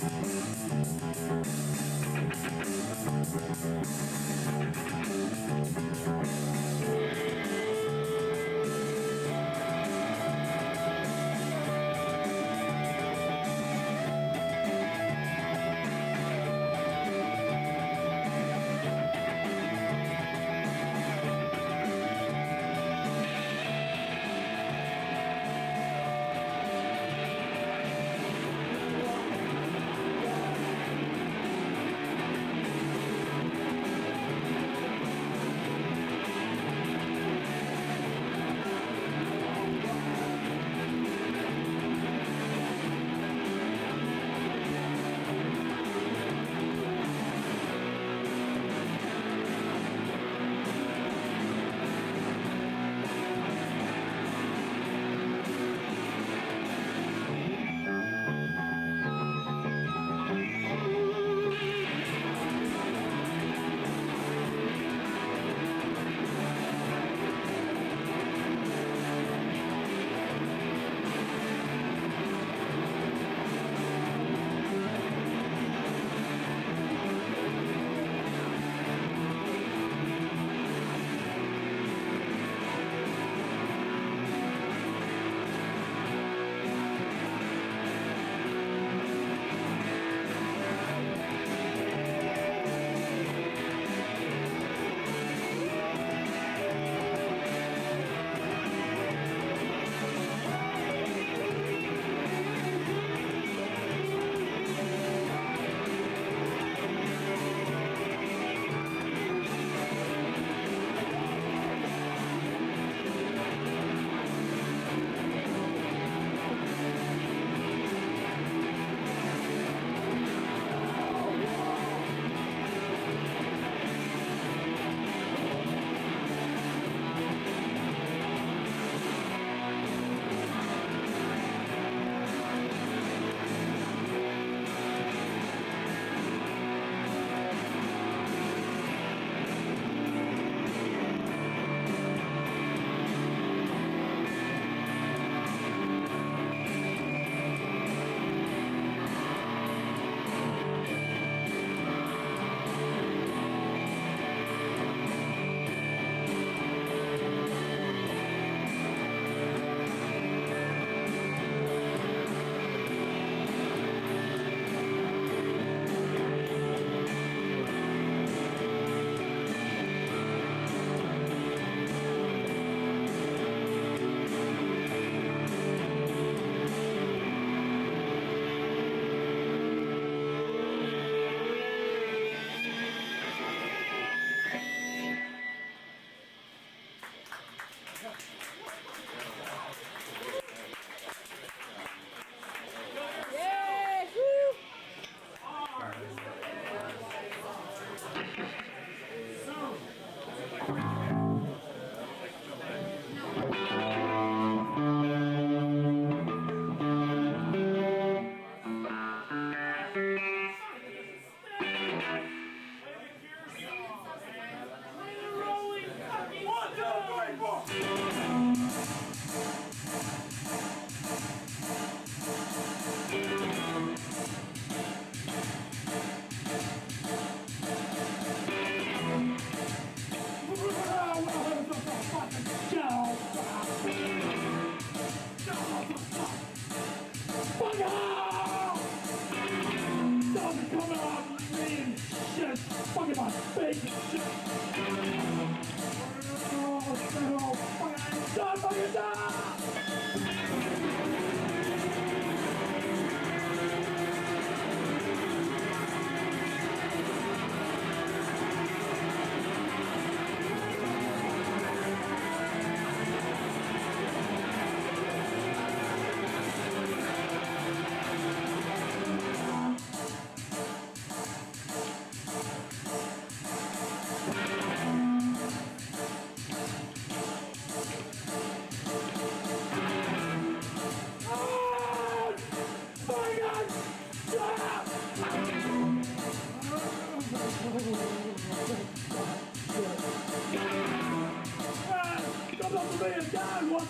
Thank you.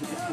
Die!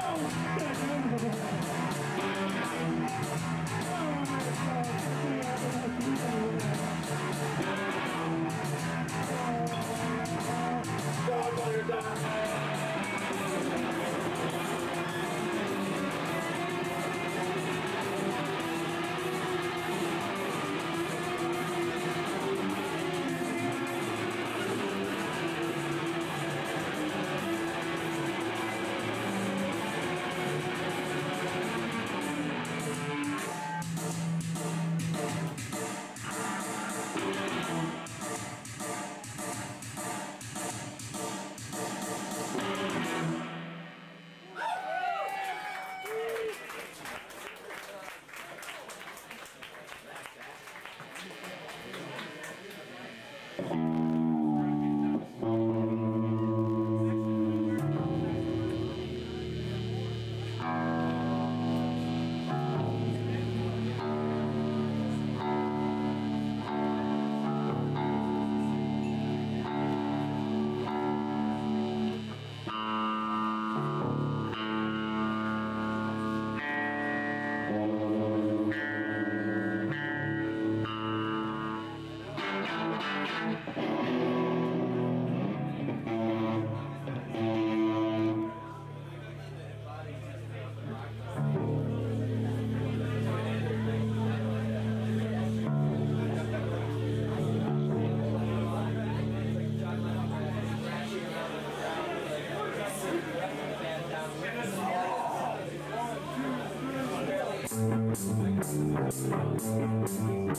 die. Thank